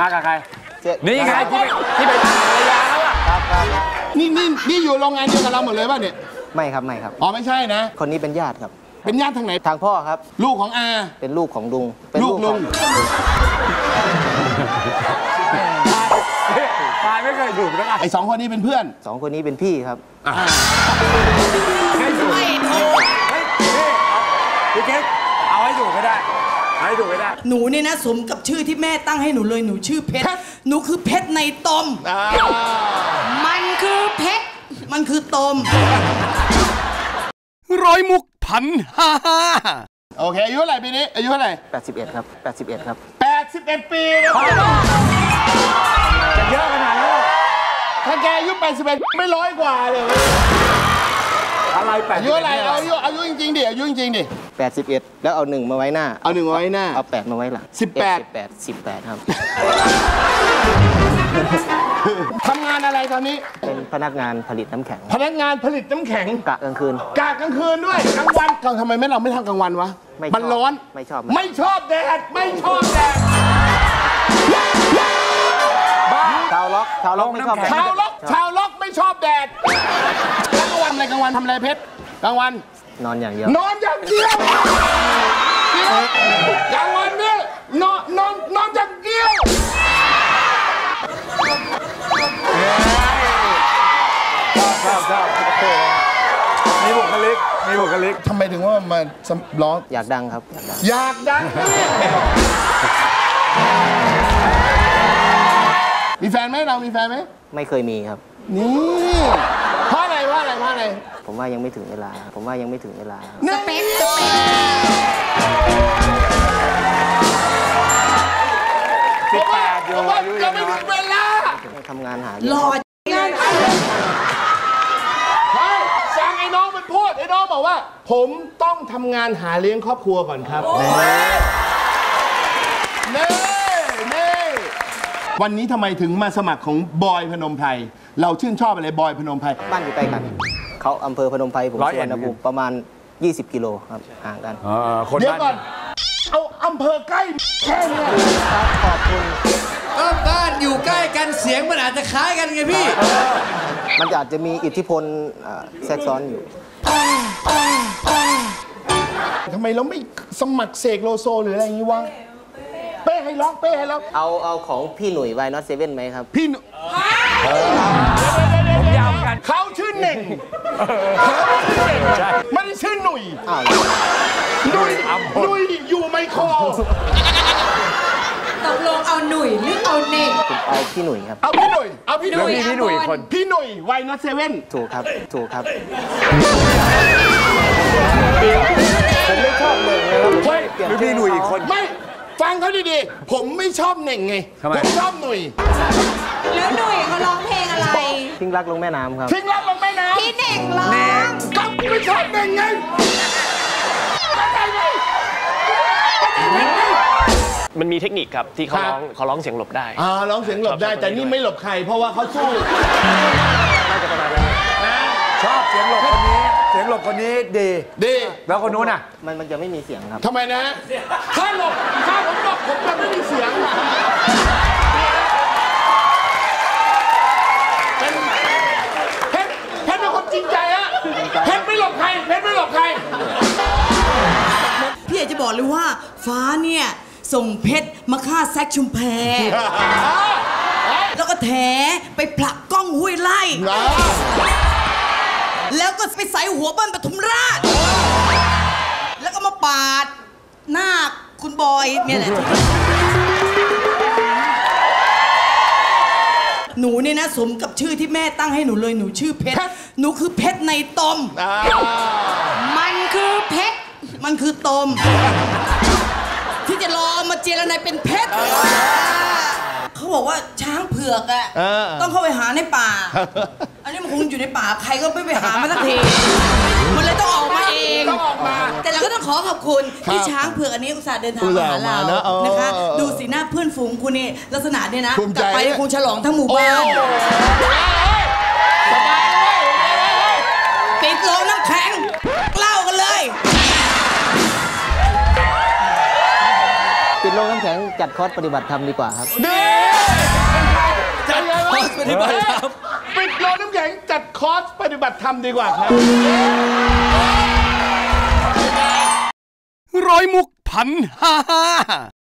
มากับใครเจ๊นี่ไงที่ไปที่ไปตามภรรยาแล้วอะครับครับนี่นี่นี่อยู่โรงงานเดียวกับเราหมดเลยป่ะเนี่ย ไม่ครับไม่ครับ อ๋อไม่ใช่นะ คนนี้เป็นญาติครับ เป็นญาติทางไหน ทางพ่อครับ ลูกของอา เป็นลูกของลุง เป็นลูกลุงของปลายไม่เคยถูกนะไอ้สองคนนี้เป็นเพื่อน สองคนนี้เป็นพี่ครับไม่ถูกไม่ถูกเฮ้ยพี่เก๊กเอาให้ถูกไม่ได้เอา ให้ถูกไม่ได้ หนูเนี่ยนะสมกับชื่อที่แม่ตั้งให้หนูเลยหนูชื่อเพชรเพชรหนูคือเพชรในตมอ่ามันคือเพชร มันคือตม ร้อยมุกพันห้าห้าโอเคอายุเท่าไหร่ปีนี้ อายุเท่าไหร่81 ครับ 81 ครับ 81 ปีนะครับจะเยอะขนาดนั้นเหรอถ้าแกอายุ81 ไม่ร้อยกว่าเลย อะไรแปดอายุอะไรเอาอายุอายุจริงๆดิอายุจริงๆดิ 81 แล้วเอาหนึ่งมาไว้หน้า เอาหนึ่งไว้หน้า เอา8มาไว้หลัง18 18 18 ครับ ทำงานอะไรตอนนี้ เป็นพนักงานผลิตน้ำแข็งพนักงานผลิตน้ำแข็งกะกลางคืน กะกลางคืนด้วยกลางวันก็ทำไมไม่เราไม่ทำกลางวันวะไม่ชอบมันร้อน ไม่ชอบ ไม่ชอบแดดไม่ชอบแดดชาวล็อกชาวล็อกไม่ชอบชาวล็อกชาวล็อกไม่ชอบแดดแล้วกลางวันอะไรกลางวันทำอะไรเพชรกลางวัน นอนอย่างเดียวนอนอย่างเดียวกลางวันนี่นอนนอนนอนอย่างเดียวชอบชอบมีบุคลิกมีบุคลิกทำไมถึงว่ามาร้องอยากดังครับ อยากดังอยากดังมีแฟนไหมเรามีแฟนไหมไม่เคยมีครับ นี่ เพราะอะไรเพราะอะไรเพราะอะไร ผมว่ายังไม่ถึงเวลา ผมว่ายังไม่ถึงเวลาสเปคสเปคสิบแปดอยู่อายุยัยังงไม่น้อถึยงเวลาต้องทำงานหาหเลี้ยล่งอไงเฮ้ยฟังไอ้น้องมันพูดไอ้น้องบอกว่า ผมต้องทำงานหาเลี้ยงครอบครัวก่อนครับเน่เน่เน่วันนี้ทำไมถึงมาสมัครของบอยพนมไพรเราชื่นชอบอะไรบอยพนมไพรบ้านอยู่ใกล้กัน เขาอำเภอพนมไพรผมร้อยสุเอ็วดรรณภูมิประมาณ 20 กิโลครับห่างกันเออคนเดี๋ยวบ้านก่อน เอาอำเภอใกล้แค่เนี้ยขอบคุณ ก็บ้านอยู่ใกล้กันเสียงมันอาจจะคล้ายกันไงพี่ มันอาจจะมีอิทธิพลอ่าแทรกซ้อนอยู่ ทำไมเราไม่สมัครเสกโลโซหรืออะไรอย่างงี้วะ เป้ให้ร้องเป้ให้ร้องเอาเอาของพี่หนุ่ยไวนอตเซเว่นไหมครับ พี่หนุ่มผมยาวกัน เขาชื่อเน่งเขาชื่อเน่งไม่ได้ชื่อหนุ่ยอ้าวหนุ่ยหนุ่ยอยู่ไมโครตกลงเอาหนุ่ยหรือเอาเน่งผมเอาพี่หนุ่ยครับ เอาพี่หนุ่ย เอาพี่หแล้วนุ่ยมีพี่หนุ่ยอีกคน พี่หนุ่ยไวนัทเซเว่นถูกครับ ถูกครับเฮ้ยหรือพี่หนุ่ยอีกคน ไม่ ฟังเขาดีๆ ผมไม่ชอบเน่งไงทำไมผมชอบหนุ่ย แล้วหนุ่ยเขาร้องเพลงอะไร ทิ้งรักลงแม่น้ำครับ เน่งร้องำก็ไม่ชอบเน่งไงเข้าใจไหมเข้าใจไหมมันมีเทคนิคครับที่เขาครับร้องเขาร้องเสียงหลบได้อ่าร้องเสียงหลบได้ แต่นี่ไม่หลบใครเพราะว่าเขาสู้น่าจะประมาณนั้นนะชอบเสียงหลบคนนี้ เสียงหลบคนนี้ดีดีแล้วคนนู้นอะมันมันจะไม่มีเสียงครับทำไมนะฮะถ้าหลบถ้าผมหลบผมจะไม่มีเสียง อยากจะบอกเลยว่า ฟ้าเนี่ย ส่งเพชรมาฆ่าแซกชุมแพแล้วก็แถไปผลักกล้องห้วยไล่ แล้วก็ไปใส่หัวเบิ้ลปทุมราช แล้วก็มาปาด หน้าคุณบอยเนี่ยแหละหนูเนี่ยนะสมกับชื่อที่แม่ตั้งให้หนูเลยหนูชื่อเพชรเพชรหนูคือเพชรในตมมันคือเพชร มันคือตม ที่จะรอมาเจรนายเป็นเพชรเขาบอกว่าช้างเผือกอะเออ ต้องเข้าไปหาในป่า อันนี้มันคงอยู่ในป่าใครก็ไม่ไปหามาสักที มันเลยต้องออกมาเอง ต้องออกมา แต่เราก็ต้องขอขอบคุณครับที่ช้างเผือกอันนี้อุตส่าห์เดินทางอุตมาส่าห์หาเรามานะเออนะคะเออเออดูสีหน้าเพื่อนฝูงคุณนี่ลักษณะเนี่ยนะภูมิใจกลับไปเนี่ยคงฉลองทั้งหมู่บ้านสบายเว้ยปิดโรงน้ำ โรงน้ำแข็งจัดคอร์สปฏิบัติธรรมดีกว่าครับ ดีจัดคอร์สปฏิบัติธรรมปิดโรงน้ำแข็งจัดคอร์สปฏิบัติธรรมดีกว่าครับ ร้อยมุกพันฮา